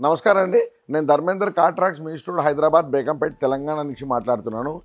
నమస్కారం అండి. నేను ధర్మేందర్ కాట్రాక్స్ మీ హైదరాబాద్ బేగంపేట్ తెలంగాణ నుంచి మాట్లాడుతున్నాను.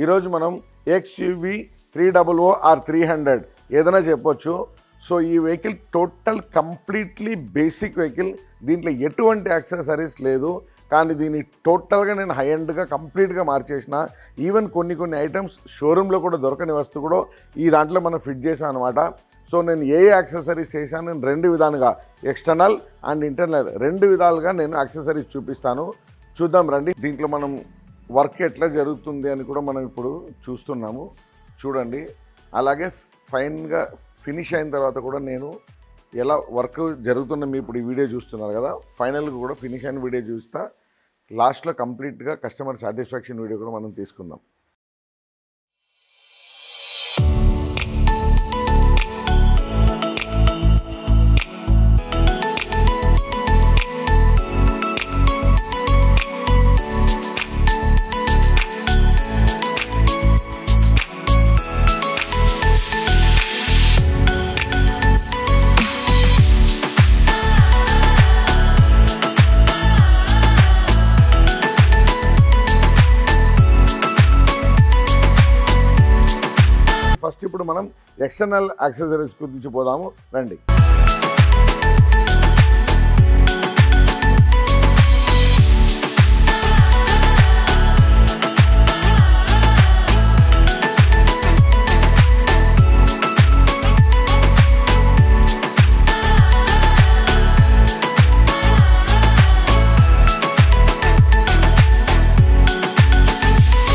ఈరోజు మనం XUV three double O R three hundred ఏదైనా చెప్పొచ్చు. సో ఈ vehicle total completely basic vehicle. దీంట్లో ఎటువంటి యాక్సెసరీస్ లేదు. కానీ దీన్ని టోటల్గా నేను హై ఎండ్గా కంప్లీట్గా మార్చేసిన. ఈవెన్ కొన్ని కొన్ని ఐటమ్స్ షోరూంలో కూడా దొరకని వస్తువు కూడా ఈ దాంట్లో మనం ఫిట్ చేసాం అనమాట సో నేను ఏ యాక్సెసరీస్ చేశాను నేను రెండు విధాలుగా ఎక్స్టర్నల్ అండ్ ఇంటర్నల్. రెండు విధాలుగా నేను యాక్సెసరీస్ చూపిస్తాను. చూద్దాం రండి. దీంట్లో మనం వర్క్ ఎట్లా జరుగుతుంది అని కూడా మనం ఇప్పుడు చూస్తున్నాము. చూడండి. అలాగే ఫైన్గా ఫినిష్ అయిన తర్వాత కూడా నేను ఎలా వర్క్ జరుగుతున్న మీ ఇప్పుడు ఈ వీడియో చూస్తున్నారు కదా. ఫైనల్గా కూడా ఫినిష్ అయిన వీడియో చూస్తా. లాస్ట్లో కంప్లీట్గా కస్టమర్ సాటిస్ఫాక్షన్ వీడియో కూడా మనం తీసుకుందాం. ఇప్పుడు మనం ఎక్స్టర్నల్ యాక్సెసరీస్ గురించి పోదాము. రండి.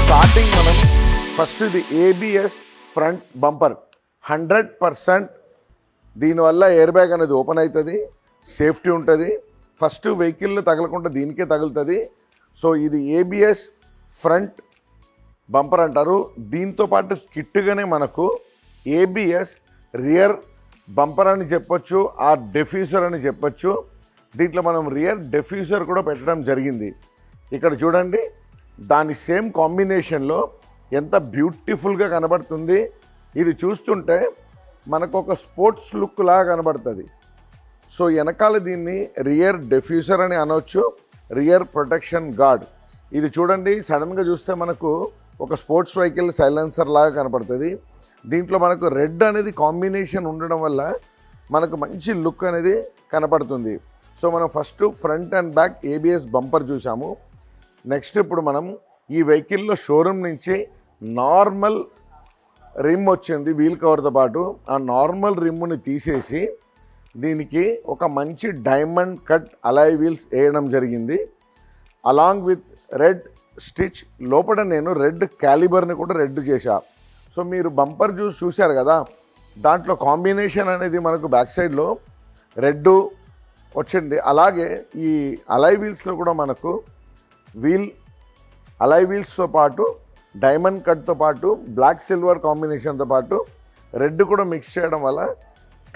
స్టార్టింగ్ మనం ఫస్ట్ ఇది ABS front bumper. Hundred percent దీనివల్ల ఎయిర్ బ్యాగ్ అనేది ఓపెన్ అవుతుంది సేఫ్టీ ఉంటుంది. ఫస్ట్ వెహికల్ తగలకుండా దీనికే తగులుతుంది. సో ఇది ఏబిఎస్ ఫ్రంట్ బంపర్ అంటారు. దీంతో పాటు కిట్టుగానే మనకు ఏబిఎస్ రియర్ బంపర్ అని చెప్పొచ్చు ఆ డెఫ్యూజర్ అని చెప్పొచ్చు. దీంట్లో మనం రియర్ డెఫ్యూజర్ కూడా పెట్టడం జరిగింది. ఇక్కడ చూడండి దాని సేమ్ కాంబినేషన్లో ఎంత బ్యూటిఫుల్గా కనబడుతుంది. ఇది చూస్తుంటే మనకు ఒక స్పోర్ట్స్ లుక్ లాగా కనబడుతుంది. సో వెనకాల దీన్ని రియర్ డెఫ్యూజర్ అని అనొచ్చు రియర్ ప్రొటెక్షన్ గార్డ్. ఇది చూడండి సడన్గా చూస్తే మనకు ఒక స్పోర్ట్స్ వెహికల్ సైలెన్సర్ లాగా కనపడుతుంది. దీంట్లో మనకు రెడ్ అనేది కాంబినేషన్ ఉండడం వల్ల మనకు మంచి లుక్ అనేది కనపడుతుంది. సో మనం first front and back ABS bumper చూసాము. నెక్స్ట్ ఇప్పుడు మనం ఈ వెహికల్లో షోరూమ్ నుంచి నార్మల్ రిమ్ వచ్చింది వీల్ కవర్తో పాటు. ఆ నార్మల్ రిమ్ని తీసేసి దీనికి ఒక మంచి డైమండ్ కట్ అలాయ్ వీల్స్ వేయడం జరిగింది. Along with red stitch. లోపల నేను రెడ్ క్యాలిబర్ని కూడా రెడ్ చేశా. సో మీరు బంపర్ చూసి చూశారు కదా దాంట్లో కాంబినేషన్ అనేది మనకు బ్యాక్ సైడ్లో రెడ్ వచ్చింది. అలాగే ఈ అలాయ్ వీల్స్లో కూడా మనకు వీల్ అలాయ్ వీల్స్తో పాటు డైమండ్ కట్తో పాటు బ్లాక్ సిల్వర్ కాంబినేషన్తో పాటు రెడ్ కూడా మిక్స్ చేయడం వల్ల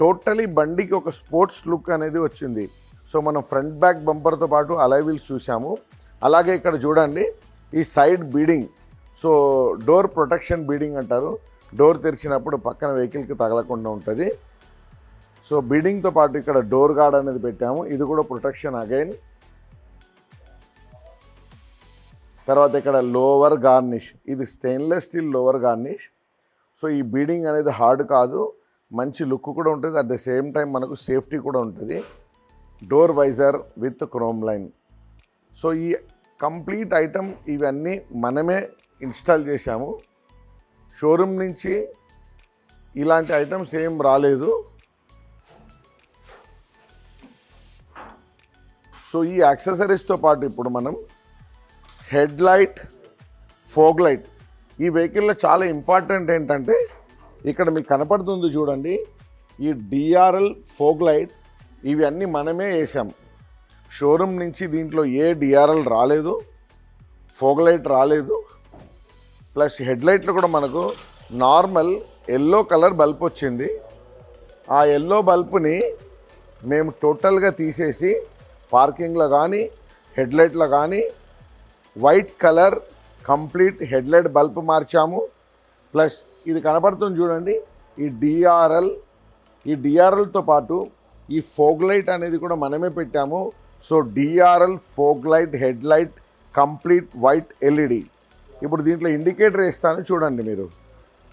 టోటలీ బండికి ఒక స్పోర్ట్స్ లుక్ అనేది వచ్చింది. సో మనం ఫ్రంట్ బ్యాక్ బంపర్తో పాటు అలైవిల్స్ చూసాము అలాగే ఇక్కడ చూడండి ఈ side beading. So door protection beading అంటారు. డోర్ తెరిచినప్పుడు పక్కన వెహికల్కి తగలకుండా ఉంటుంది. సో బీడింగ్తో పాటు ఇక్కడ డోర్ గార్డ్ అనేది పెట్టాము. ఇది కూడా ప్రొటెక్షన్ అగైన్. తర్వాత ఇక్కడ లోవర్ గార్నిష్ ఇది stainless steel lower garnish so ఈ బీడింగ్ అనేది హార్డ్ కాదు. మంచి లుక్ కూడా ఉంటుంది. అట్ ద సేమ్ టైం మనకు సేఫ్టీ కూడా ఉంటుంది. Door visor with chrome line so ఈ కంప్లీట్ ఐటమ్ ఇవన్నీ మనమే ఇన్స్టాల్ చేశాము. షోరూమ్ నుంచి ఇలాంటి ఐటమ్స్ ఏం రాలేదు. సో ఈ యాక్సెసరీస్తో పాటు ఇప్పుడు మనం హెడ్ లైట్ ఫోగ్ లైట్. ఈ వెహికల్లో చాలా ఇంపార్టెంట్ ఏంటంటే ఇక్కడ మీకు కనపడుతుంది చూడండి ఈ డిఆర్ఎల్ ఫోగ్ లైట్ ఇవి అన్నీ మనమే వేసాం. షోరూమ్ నుంచి దీంట్లో ఏ డిఆర్ఎల్ రాలేదు ఫోగలైట్ రాలేదు. ప్లస్ హెడ్లైట్లో కూడా మనకు నార్మల్ ఎల్లో కలర్ బల్బ్ వచ్చింది. ఆ ఎల్లో బల్బ్ని మేము టోటల్గా తీసేసి పార్కింగ్లో కానీ హెడ్లైట్లో కానీ white colour complete headlight bulb మార్చాము. ప్లస్ ఇది కనపడుతుంది చూడండి ఈ డిఆర్ఎల్ ఈ డిఆర్ఎల్తో పాటు ఈ ఫోగ్ లైట్ అనేది కూడా మనమే పెట్టాము. So DRL fog light head light complete white LED. ఇప్పుడు దీంట్లో ఇండికేటర్ వేస్తాను చూడండి మీరు.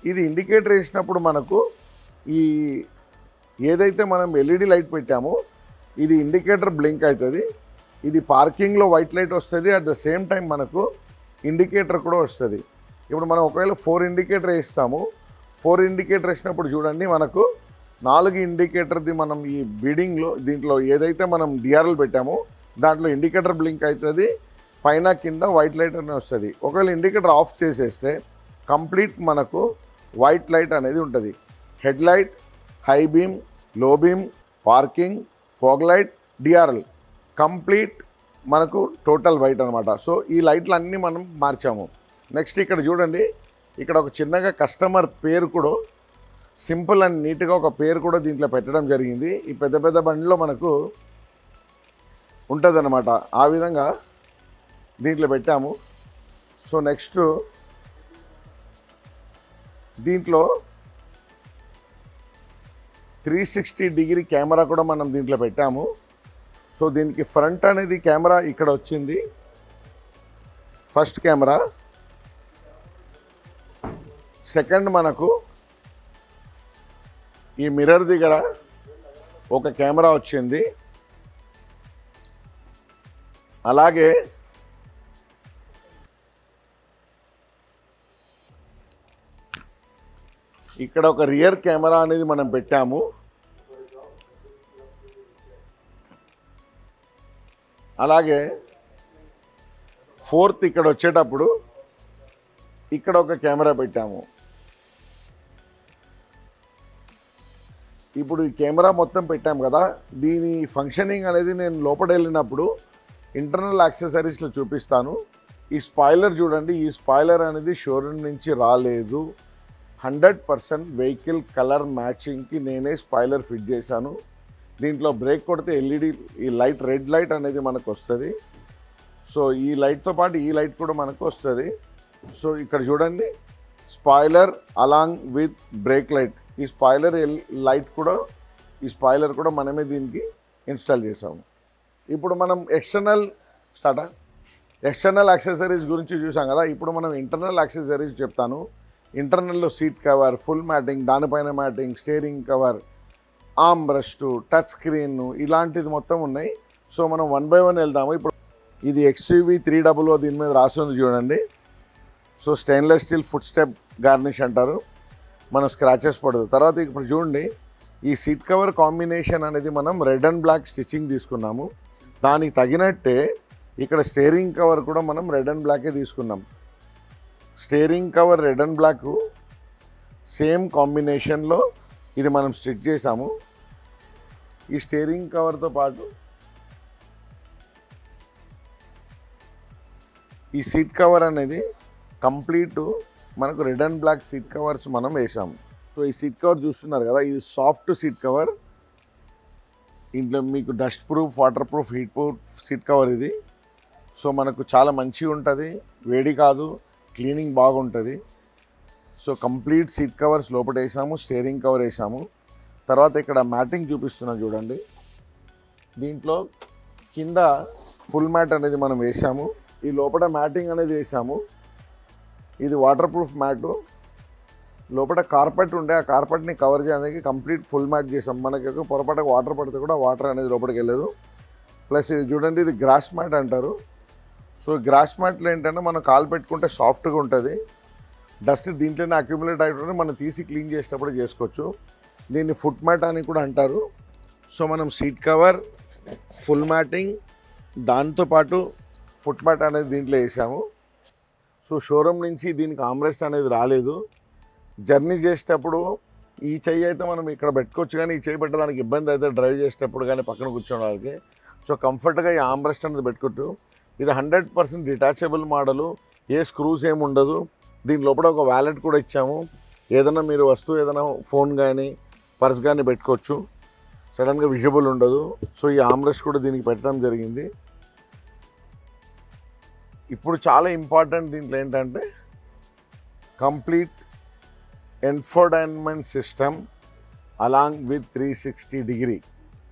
ఇది ఇండికేటర్ వేసినప్పుడు మనకు ఈ ఏదైతే మనం ఎల్ఈడి లైట్ పెట్టామో ఇది ఇండికేటర్ బ్లింక్ అవుతుంది. ఇది పార్కింగ్లో వైట్ లైట్ వస్తుంది. అట్ ద సేమ్ టైం మనకు ఇండికేటర్ కూడా వస్తుంది. ఇప్పుడు మనం ఒకవేళ ఫోర్ ఇండికేటర్ వేస్తాము. ఫోర్ ఇండికేటర్ వేసినప్పుడు చూడండి మనకు నాలుగు ఇండికేటర్ది మనం ఈ బీడింగ్లో దీంట్లో ఏదైతే మనం డిఆర్ఎల్ పెట్టామో దాంట్లో ఇండికేటర్ బ్లింక్ అవుతుంది. పైన కింద వైట్ లైట్ అనేది వస్తుంది. ఒకవేళ ఇండికేటర్ ఆఫ్ చేసేస్తే కంప్లీట్ మనకు వైట్ లైట్ అనేది ఉంటుంది. Head light high బీమ్లో beam parking fog light DRL complete మనకు టోటల్ వైట్ అనమాట సో ఈ లైట్లు అన్నీ మనం మార్చాము. నెక్స్ట్ ఇక్కడ చూడండి ఇక్కడ ఒక చిన్నగా కస్టమర్ పేరు కూడా సింపుల్ అండ్ నీట్గా ఒక పేరు కూడా దీంట్లో పెట్టడం జరిగింది. ఈ పెద్ద పెద్ద బండిలో మనకు ఉంటుందన్నమాట. ఆ విధంగా దీంట్లో పెట్టాము. సో నెక్స్ట్ దీంట్లో త్రీ సిక్స్టీ డిగ్రీ కెమెరా కూడా మనం దీంట్లో పెట్టాము. సో దీనికి ఫ్రంట్ అనేది కెమెరా ఇక్కడ వచ్చింది. First camera. సెకండ్ మనకు ఈ మిర్రర్ దగ్గర ఒక కెమెరా వచ్చింది. అలాగే ఇక్కడ ఒక రియర్ కెమెరా అనేది మనం పెట్టాము. అలాగే ఫోర్త్ ఇక్కడ వచ్చేటప్పుడు ఇక్కడ ఒక కెమెరా పెట్టాము. ఇప్పుడు ఈ కెమెరా మొత్తం పెట్టాం కదా దీని ఫంక్షనింగ్ అనేది నేను లోపల వెళ్ళినప్పుడు ఇంటర్నల్ యాక్సెసరీస్లో చూపిస్తాను. ఈ స్పాయిలర్ చూడండి ఈ స్పాయిలర్ అనేది షోరూమ్ నుంచి రాలేదు. హండ్రెడ్ పర్సెంట్ వెహికల్ కలర్ మ్యాచింగ్కి నేనే స్పాయిలర్ ఫిట్ చేశాను. దీంట్లో బ్రేక్ కొడితే ఎల్ఈడి ఈ లైట్ రెడ్ లైట్ అనేది మనకు వస్తుంది సో ఈ లైట్తో పాటు ఈ లైట్ కూడా మనకు వస్తుంది సో ఇక్కడ చూడండి spoiler along with brake light. ఈ స్పాయిలర్ లైట్ కూడా ఈ స్పాయిలర్ కూడా మనమే దీనికి ఇన్స్టాల్ చేసాము. ఇప్పుడు మనం ఎక్స్టర్నల్ స్టార్టా? ఎక్స్టర్నల్ యాక్సెసరీస్ గురించి చూసాం కదా ఇప్పుడు మనం ఇంటర్నల్ యాక్సెసరీస్ చెప్తాను. ఇంటర్నల్లో సీట్ కవర్ ఫుల్ మ్యాటింగ్ దానిపైన matting steering cover armrest touch screen ఇలాంటిది మొత్తం ఉన్నాయి. సో మనం వన్ బై వన్ వెళ్దాము. ఇప్పుడు ఇది ఎక్స్యూవి త్రీ డబుల్ దీని మీద రాస్తుంది చూడండి. So stainless steel foot step garnish అంటారు. మనం స్క్రాచెస్ పడదు. తర్వాత ఇప్పుడు చూడండి ఈ సీట్ కవర్ కాంబినేషన్ అనేది మనం రెడ్ అండ్ బ్లాక్ స్టిచ్చింగ్ తీసుకున్నాము. దానికి తగినట్టే ఇక్కడ స్టేరింగ్ కవర్ కూడా మనం రెడ్ అండ్ బ్లాకే తీసుకున్నాం. Steering cover red and black same కాంబినేషన్లో ఇది మనం స్టిచ్ చేసాము ఈ స్టేరింగ్ కవర్తో పాటు ఈ సీట్ కవర్ అనేది కంప్లీట్ మనకు red and black seat covers మనం వేసాము సో ఈ సీట్ కవర్ చూస్తున్నారు కదా ఇది సాఫ్ట్ సీట్ కవర్. ఇంట్లో మీకు dust proof water proof heat proof seat cover ఇది. సో మనకు చాలా మంచిగా ఉంటుంది. వేడి కాదు క్లీనింగ్ బాగుంటుంది. సో కంప్లీట్ సీట్ కవర్స్ లోపట వేసాము స్టీరింగ్ కవర్ వేసాము. తర్వాత ఇక్కడ మ్యాటింగ్ చూపిస్తున్నా చూడండి. దీంట్లో కింద ఫుల్ మ్యాట్ అనేది మనం వేసాము ఈ లోపల మ్యాటింగ్ అనేది వేసాము ఇది వాటర్ ప్రూఫ్ మ్యాటు. లోపల కార్పెట్ ఉండే ఆ కార్పెట్ని కవర్ చేయడానికి కంప్లీట్ ఫుల్ మ్యాట్ చేసాం మనకి ఒక వాటర్ పడితే కూడా వాటర్ అనేది లోపలికి వెళ్ళదు. ప్లస్ ఇది చూడండి ఇది గ్రాస్ మ్యాట్ అంటారు. సో గ్రాస్ మ్యాట్లో ఏంటంటే మనం కాలు పెట్టుకుంటే సాఫ్ట్గా ఉంటుంది. డస్ట్ దీంట్లోనే అక్యుములేట్ అయ్యి మనం తీసి క్లీన్ చేసేటప్పుడు చేసుకోవచ్చు. దీన్ని ఫుట్ మ్యాట్ అని కూడా అంటారు. సో మనం సీట్ కవర్ ఫుల్ మ్యాటింగ్ దాంతోపాటు ఫుట్ మ్యాట్ అనేది దీంట్లో వేసాము. సో షోరూమ్ నుంచి దీనికి ఆమ్రెస్ట్ అనేది రాలేదు. జర్నీ చేసేటప్పుడు ఈ చెయ్యి అయితే మనం ఇక్కడ పెట్టుకోవచ్చు కానీ ఈ చెయ్యి పెట్టడానికి ఇబ్బంది అయితే డ్రైవ్ చేసేటప్పుడు కానీ పక్కన కూర్చోవడానికి సో కంఫర్ట్గా ఈ ఆమ్రెస్ట్ అనేది పెట్టుకుంటూ ఇది హండ్రెడ్ పర్సెంట్ డిటాచబుల్ మోడలు ఏ స్క్రూస్ ఏమి ఉండదు. దీని లోపల ఒక వ్యాలెట్ కూడా ఇచ్చాము. ఏదైనా మీరు వస్తువు ఏదైనా ఫోన్ కానీ పర్స్ కానీ పెట్టుకోవచ్చు. సడన్గా విజిబుల్ ఉండదు. సో ఈ ఆమ్రెస్ట్ కూడా దీనికి పెట్టడం జరిగింది. ఇప్పుడు చాలా ఇంపార్టెంట్ దీంట్లో ఏంటంటే complete infotainment system along with three sixty degree.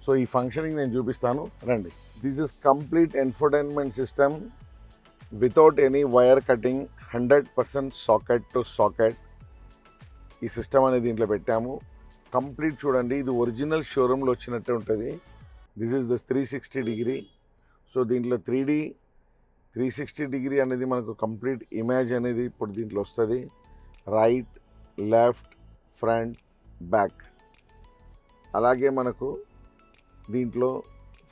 So ఈ ఫంక్షనింగ్ నేను చూపిస్తాను. రండి. This is complete infotainment system without any wire cutting hundred percent socket to socket. ఈ సిస్టమ్ అనేది దీంట్లో పెట్టాము. కంప్లీట్ చూడండి. ఇది ఒరిజినల్ షోరూంలో వచ్చినట్టే ఉంటుంది. This is the three sixty degree so దీంట్లో three D three sixty degree అనేది మనకు కంప్లీట్ ఇమేజ్ అనేది ఇప్పుడు దీంట్లో వస్తుంది. రైట్ లెఫ్ట్ ఫ్రంట్ బ్యాక్ అలాగే మనకు దీంట్లో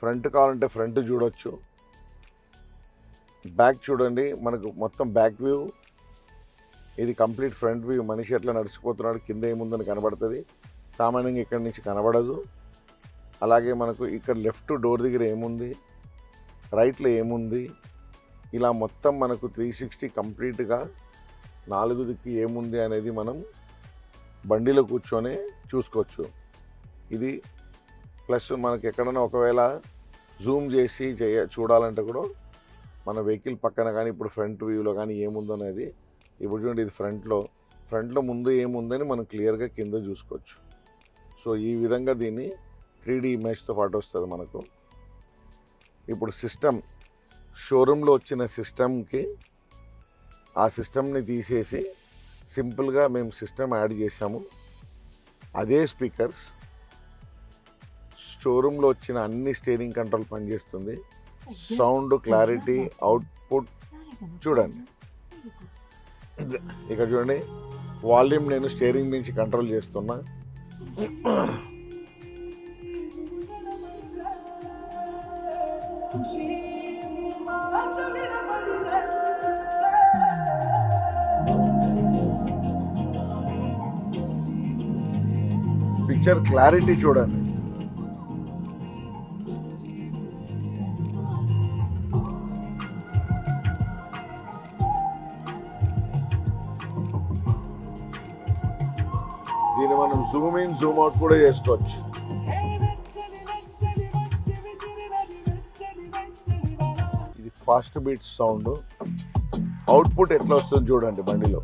ఫ్రంట్ కావాలంటే ఫ్రంట్ చూడొచ్చు. బ్యాక్ చూడండి. మనకు మొత్తం బ్యాక్ వ్యూ ఇది కంప్లీట్ ఫ్రంట్ వ్యూ మనిషి ఎట్లా నడిచిపోతున్నాడు కింద ఏముందని కనబడుతుంది. సామాన్యంగా ఇక్కడి నుంచి కనబడదు. అలాగే మనకు ఇక్కడ లెఫ్ట్ డోర్ దగ్గర ఏముంది? రైట్లో ఏముంది? ఇలా మొత్తం మనకు త్రీ సిక్స్టీ కంప్లీట్గా నాలుగు దిక్కు ఏముంది అనేది మనం బండిలో కూర్చొని చూసుకోవచ్చు. ఇది ప్లస్ మనకి ఎక్కడైనా ఒకవేళ జూమ్ చేసి చేయ చూడాలంటే కూడా మన వెహికల్ పక్కన కానీ ఇప్పుడు ఫ్రంట్ వ్యూలో కానీ ఏముందనేది ఇప్పుడు చూడండి ఇది ఫ్రంట్లో. ఫ్రంట్లో ముందు ఏముందని మనం క్లియర్గా కింద చూసుకోవచ్చు. సో ఈ విధంగా దీన్ని త్రీ డి ఇమేజ్తో పాటు వస్తుంది మనకు. ఇప్పుడు సిస్టమ్ షోరూంలో వచ్చిన సిస్టమ్కి ఆ సిస్టమ్ని తీసేసి సింపుల్గా మేము సిస్టమ్ యాడ్ చేసాము అదే స్పీకర్స్ షోరూంలో వచ్చిన అన్ని స్టీరింగ్ కంట్రోల్ పనిచేస్తుంది సౌండ్ క్లారిటీ అవుట్పుట్ చూడండి. ఇక్కడ చూడండి వాల్యూమ్ నేను స్టీరింగ్ నుంచి కంట్రోల్ చేస్తున్నా. పిక్చర్ క్లారిటీ చూడండి దీన్ని మనం జూమ్ ఇన్ జూమ్ అవుట్ కూడా చేసుకోవచ్చు. ఇది ఫాస్ట్ బీట్ సౌండ్ అవుట్పుట్ ఎట్లా వస్తుంది చూడండి బండిలో.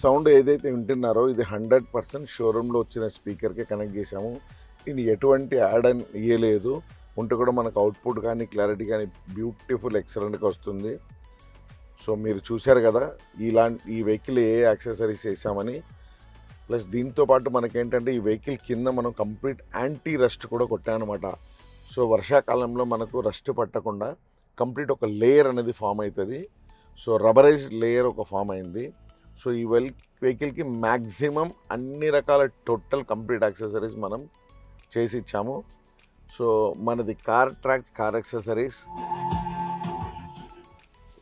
సౌండ్ ఏదైతే వింటున్నారో ఇది హండ్రెడ్ పర్సెంట్ షోరూంలో వచ్చిన స్పీకర్కే కనెక్ట్ చేసాము ఇది ఎటువంటి యాడ్ అని ఇయ్యలేదు. ఉంటే కూడా మనకు అవుట్పుట్ కానీ క్లారిటీ కానీ బ్యూటిఫుల్ ఎక్సలెంట్గా వస్తుంది. సో మీరు చూశారు కదా ఇలాంటి ఈ వెహికల్ ఏ యాక్సెసరీస్ వేసామని ప్లస్ దీంతో పాటు మనకేంటంటే ఈ వెహికల్ కింద మనం కంప్లీట్ యాంటీ రస్ట్ కూడా కొట్టానమాట సో వర్షాకాలంలో మనకు రస్ట్ పట్టకుండా కంప్లీట్ ఒక లేయర్ అనేది ఫామ్ అవుతుంది. సో రబరైజ్డ్ లేయర్ ఒక ఫామ్ అయింది. సో ఈ వెల్ వెహికల్కి మ్యాక్సిమం అన్ని రకాల టోటల్ కంప్లీట్ యాక్సెసరీస్ మనం చేసి ఇచ్చాము. సో మనది కార్ ట్రాక్ కార్ యాక్సెసరీస్.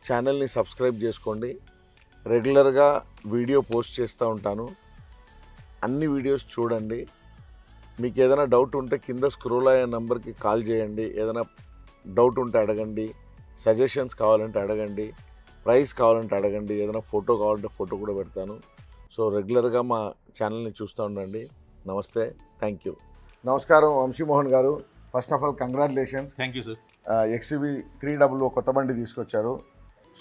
ఛానల్ని సబ్స్క్రైబ్ చేసుకోండి. రెగ్యులర్గా వీడియో పోస్ట్ చేస్తూ ఉంటాను. అన్ని వీడియోస్ చూడండి. మీకు ఏదైనా డౌట్ ఉంటే కింద స్క్రోల్ అయ్యే నెంబర్కి కాల్ చేయండి. ఏదైనా డౌట్ ఉంటే అడగండి. సజెషన్స్ కావాలంటే అడగండి. ప్రైస్ కావాలంటే అడగండి. ఏదైనా ఫోటో కావాలంటే ఫోటో కూడా పెడతాను. సో రెగ్యులర్గా మా ఛానల్ని చూస్తూ ఉండండి. నమస్తే. Thank you. నమస్కారం. Vamshimohan garu. First of all congratulations. Thank you sir XUV three double కొత్త బండి తీసుకొచ్చారు.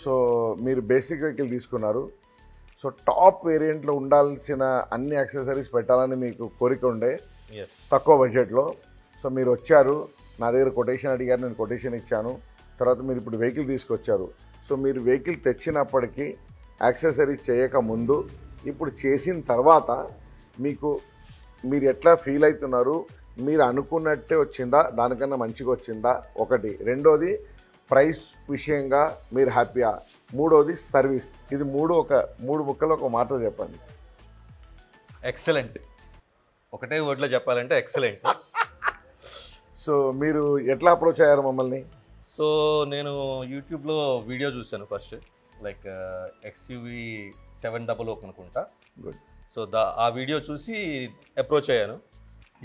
సో మీరు బేసిక్ వెహికల్ తీసుకున్నారు. సో టాప్ వేరియంట్లో ఉండాల్సిన అన్ని యాక్సెసరీస్ పెట్టాలని మీకు కోరిక ఉండే. తక్కువ బడ్జెట్లో. సో మీరు వచ్చారు. నా దగ్గర కొటేషన్ అడిగారు. నేను కొటేషన్ ఇచ్చాను. తర్వాత మీరు ఇప్పుడు వెహికల్ తీసుకొచ్చారు. సో మీరు వెహికల్ తెచ్చినప్పటికీ యాక్సెసరీస్ చేయక ముందు ఇప్పుడు చేసిన తర్వాత మీకు మీరు ఎట్లా ఫీల్ అవుతున్నారు? మీరు అనుకున్నట్టే వచ్చిందా? దానికన్నా మంచిగా వచ్చిందా? ఒకటి. రెండోది ప్రైస్ విషయంగా మీరు హ్యాపీయా? మూడోది సర్వీస్. ఇది మూడు ఒక మూడు ముక్కలు ఒక మాట చెప్పండి. ఎక్సలెంట్. ఒకటే వర్డ్లో చెప్పాలంటే ఎక్సలెంట్. సో మీరు ఎట్లా అప్రోచ్ అయ్యారు మమ్మల్ని? సో నేను యూట్యూబ్లో వీడియో చూశాను first. Like XUV seven double open అనుకుంటా. గుడ్. సో దా ఆ వీడియో చూసి అప్రోచ్ అయ్యాను.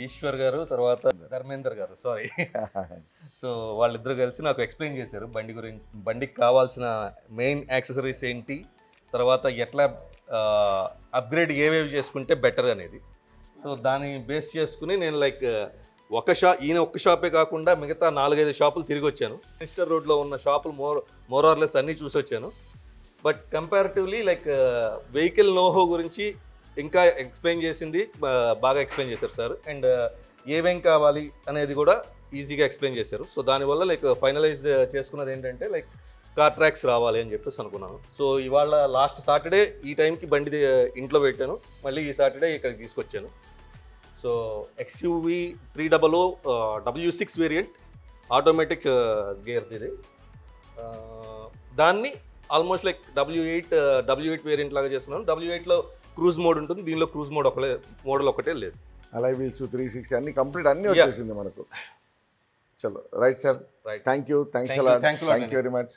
ఈశ్వర్ గారు తర్వాత ధర్మేందర్ గారు సారీ. సో వాళ్ళిద్దరు కలిసి నాకు ఎక్స్ప్లెయిన్ చేశారు బండి గురించి బండికి కావాల్సిన మెయిన్ యాక్సెసరీస్ ఏంటి తర్వాత ఎట్లా అప్గ్రేడ్ ఏవేవి చేసుకుంటే బెటర్ అనేది. సో దాన్ని బేస్ చేసుకుని నేను లైక్ ఒక షా ఈయన ఒక్క షాపే కాకుండా మిగతా నాలుగైదు షాపులు తిరిగి వచ్చాను మినిస్టర్ రోడ్లో ఉన్న షాపులు మోర్ మోరార్లెస్ అన్నీ చూసి వచ్చాను బట్ కంపారిటివ్లీ లైక్ వెహికల్ నోహో గురించి ఇంకా ఎక్స్ప్లెయిన్ చేసింది బాగా ఎక్స్ప్లెయిన్ చేశారు సార్. అండ్ ఏమేం కావాలి అనేది కూడా ఈజీగా ఎక్స్ప్లెయిన్ చేశారు. సో దానివల్ల లైక్ ఫైనలైజ్ చేసుకున్నది ఏంటంటే లైక్ కార్ ట్రాక్స్ రావాలి అని చెప్పేసి అనుకున్నాను. సో ఇవాళ లాస్ట్ సాటర్డే ఈ టైంకి బండిది ఇంట్లో పెట్టాను. మళ్ళీ ఈ సాటర్డే ఇక్కడికి తీసుకొచ్చాను. So XUV three double O W six variant automatic gear ఇది. ఆ, దాన్ని almost like W eight W eight variant లాగా చేస్తున్నాను. డబ్ల్యూ ఎయిట్లో క్రూజ్ మోడ్ ఉంటుంది. దీనిలో క్రూజ్ మోడ్ ఒకటే మోడల్ ఒకటే లేదు. అలై వీల్స్ త్రీ సిక్స్టీ అన్ని కంప్లీట్ అన్ని. వచ్చేసింది మనకు. చలో right sir Right. Thank you thanks Thank you. A lot Thanks a lot, thank you very much